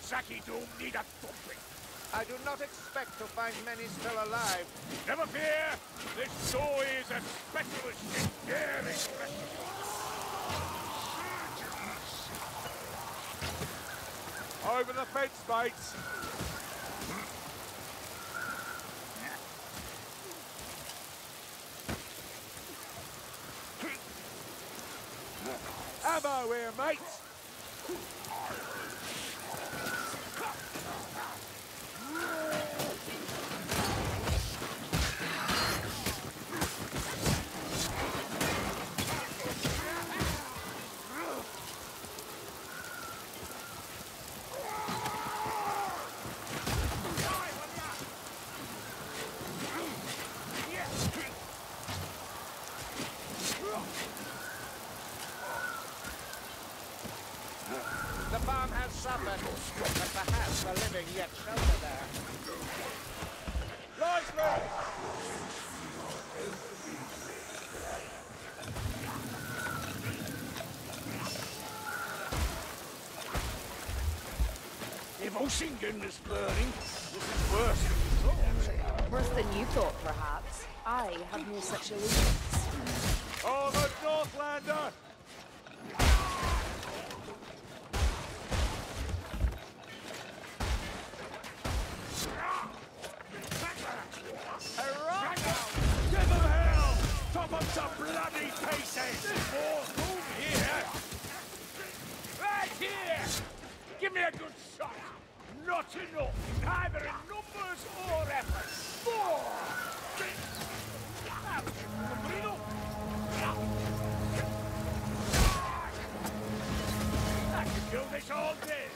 Zaki Doom need a thumping. I do not expect to find many still alive. Never fear, this door is a specialist in daring rescue. Over the fence, mates. Ammo here, mates. If Ossingen is burning, this is worse than we thought. Worse than you thought, perhaps. I have no such illusions. Oh, the Northlander! Give them hell! Top them to bloody pieces! More room here! Right here! Give me a good shot! Not enough, either in numbers or effort! Ah. I could do this all day!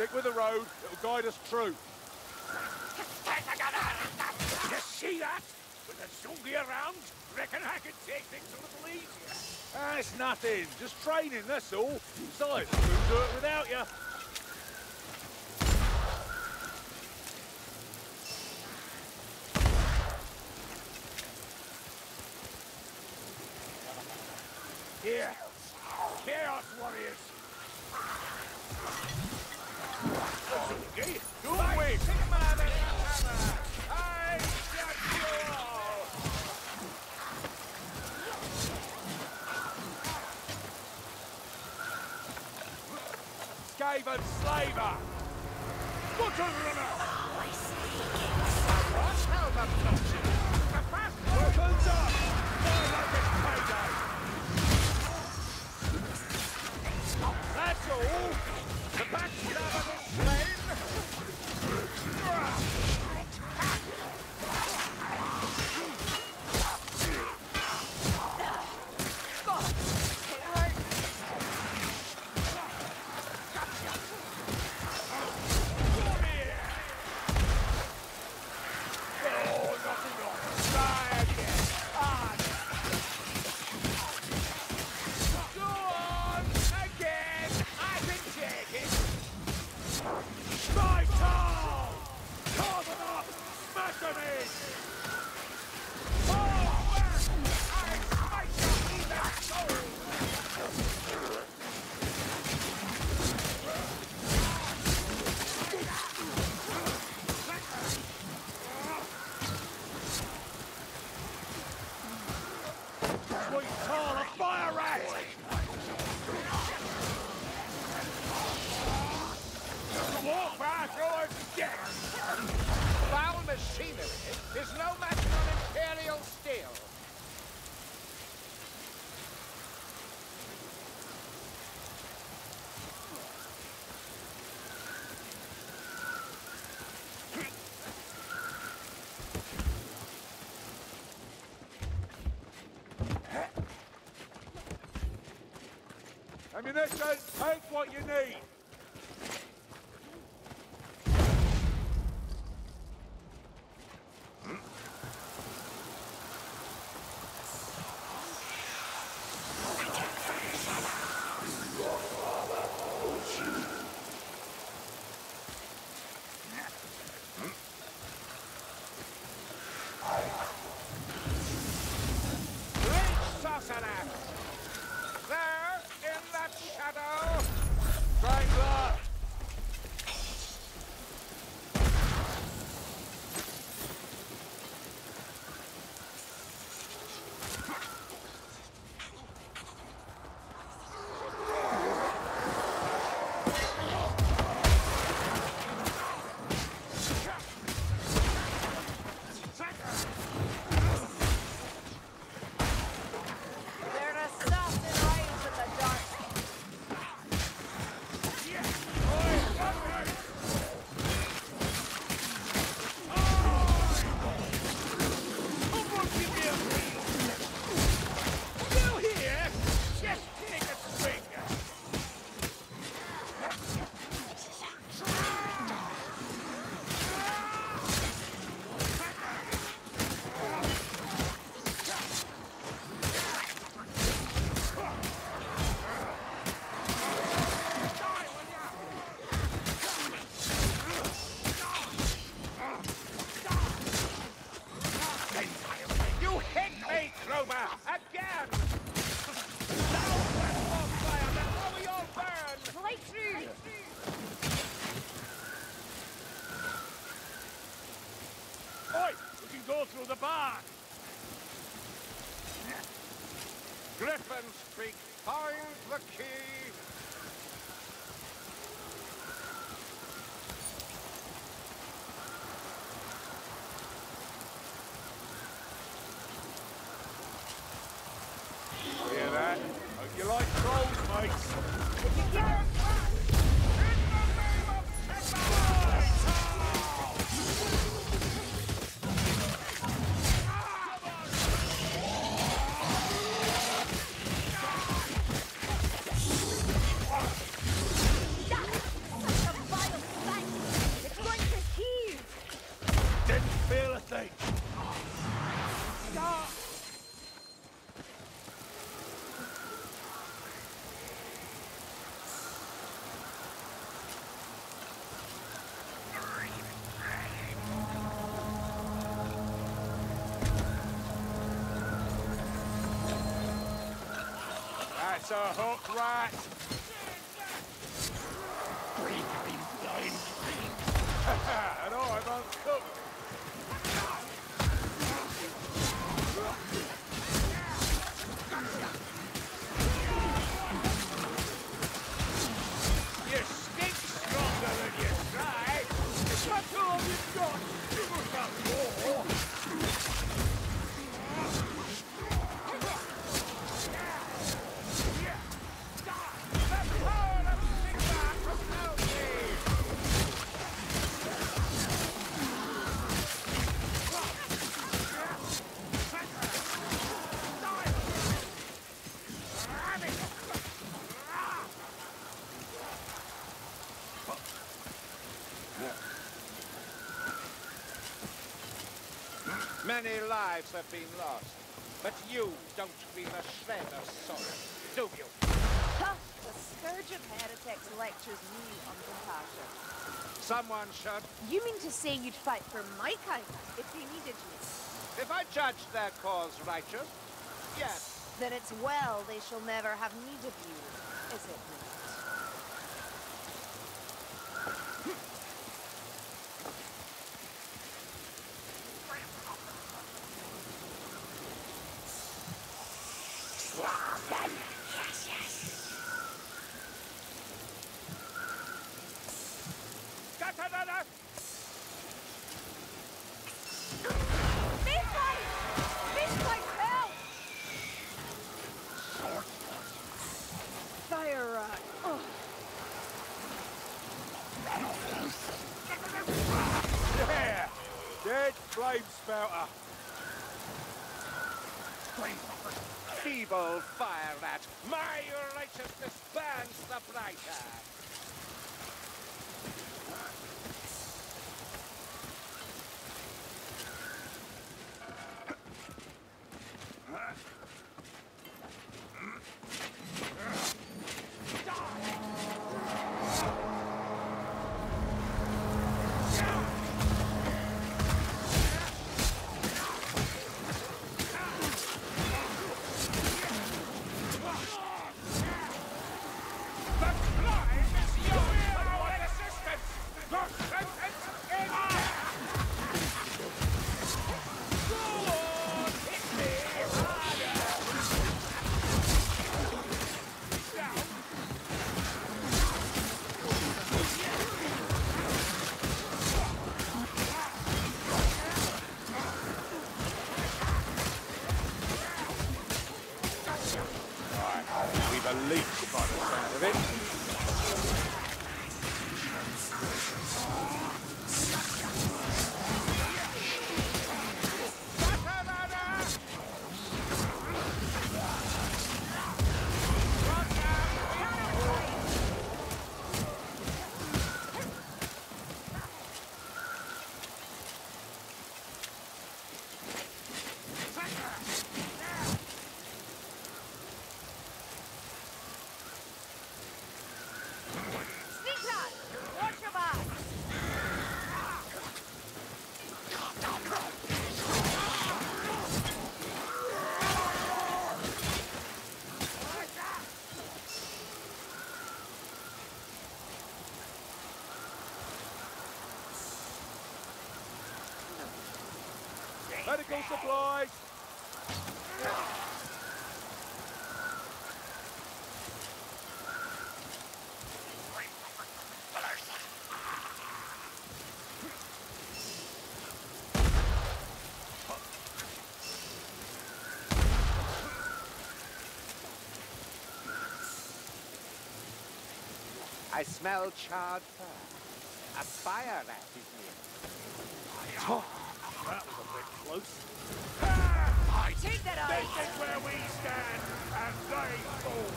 Stick with the road. It'll guide us through. You see that? With the zombie around, reckon I could take things a little easier. That's it's nothing. Just training, that's all. Besides, we'll do it without you. Ammunition, take what you need. Find the key! A hook rat. Lives have been lost, but you don't feel a shred of sorrow, do you? Huh, the Scourge of Heretics lectures me on compassion. Someone should. You mean to say you'd fight for my kind if they needed you? If I judged their cause righteous, yes. Then it's well they shall never have need of you, is it not? Da-da-da-da! Beastlight! Beastlight, help! Fire rat. Oh, Yeah! Dead flame spouter. Feeble fire rat, my righteousness burns the brighter. I smell charred fur. A fire rat is near. That was a bit close. Ah! Take that eye! This is where we stand, and they fall.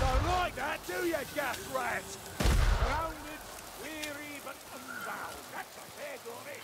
Don't like that, do you, gas rat? Grounded, weary, but unbound. That's a fair glory.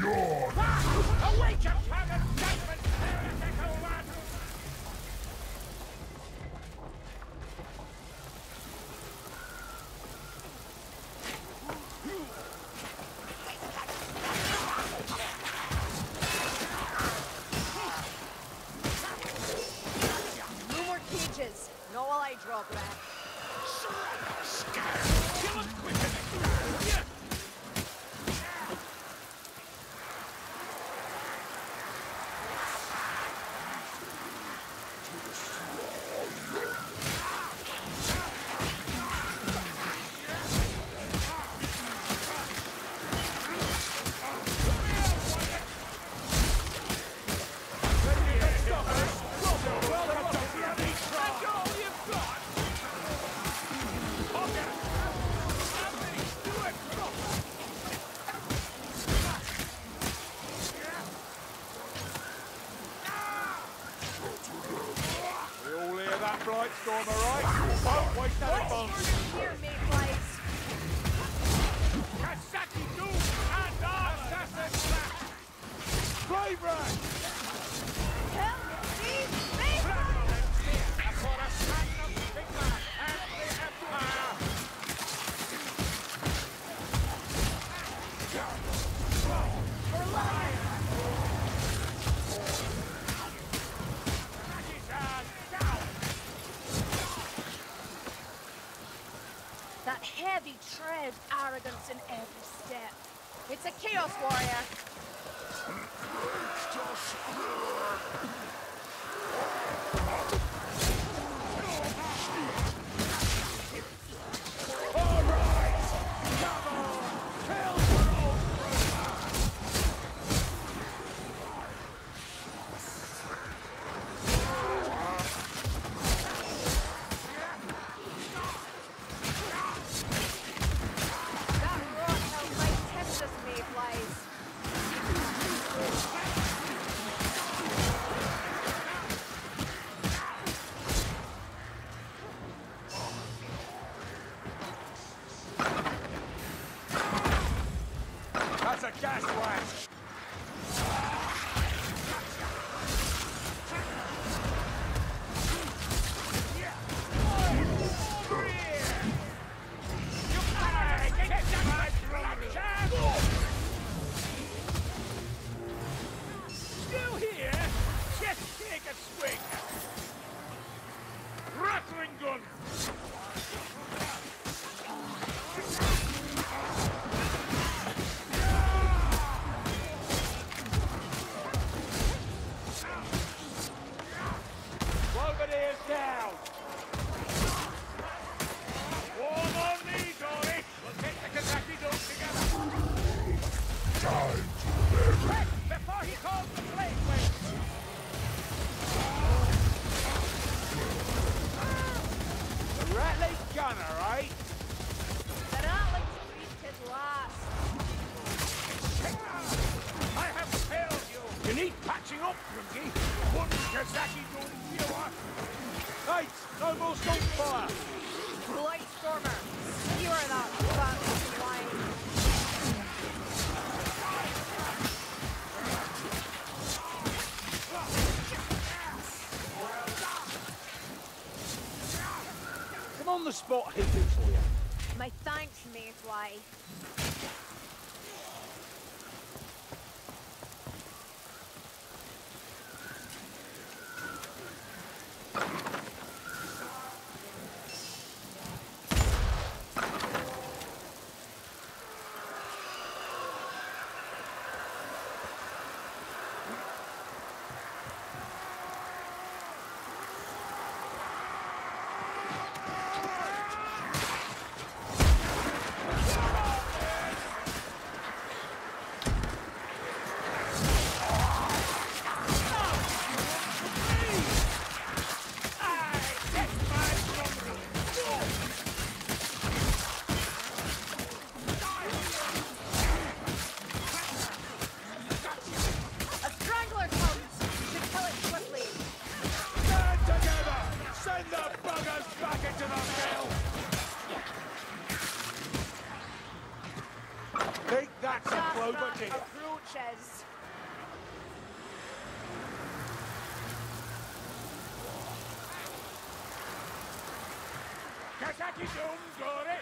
yours! Ah! Awake, you It's a Chaos Warrior. the spot hitting for you. My thanks, Mayfly. Kazaki Doom got